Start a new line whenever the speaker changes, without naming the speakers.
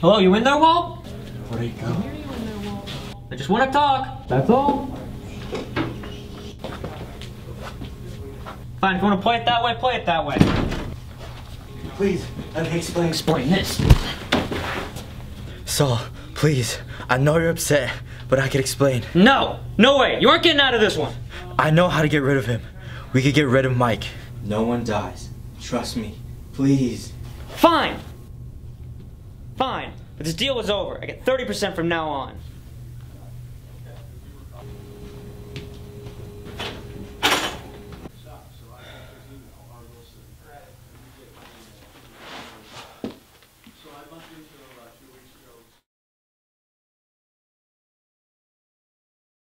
Hello, you in there, Walt?
Where'd he go?
I just want to talk. That's all. Fine, if you want to play it that way, play it that way.
Please, let me explain.
Explain this.
Saul, please. I know you're upset, but I can explain.
No, no way. You aren't getting out of this one.
I know how to get rid of him. We could get rid of Mike. No one dies. Trust me. Please.
Fine. Fine. But this deal is over. I get 30% from now on.